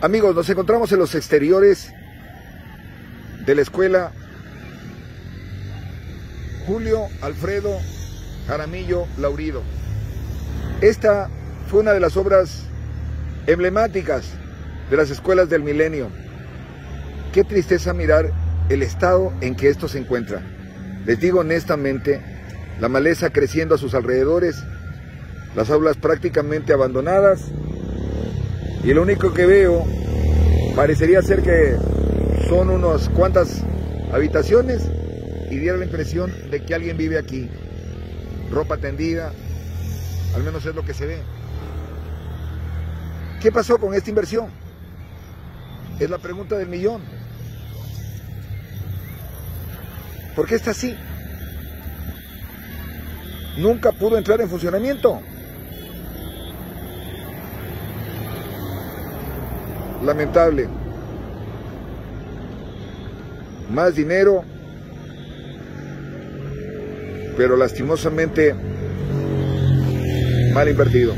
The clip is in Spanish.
Amigos, nos encontramos en los exteriores de la escuela Julio Alfredo Jaramillo Laurido. Esta fue una de las obras emblemáticas de las escuelas del milenio. Qué tristeza mirar el estado en que esto se encuentra. Les digo honestamente, la maleza creciendo a sus alrededores, las aulas prácticamente abandonadas y lo único que veo parecería ser que son unas cuantas habitaciones y diera la impresión de que alguien vive aquí. Ropa tendida, al menos es lo que se ve. ¿Qué pasó con esta inversión? Es la pregunta del millón. ¿Por qué está así? Nunca pudo entrar en funcionamiento. Lamentable. Más dinero, pero lastimosamente mal invertido.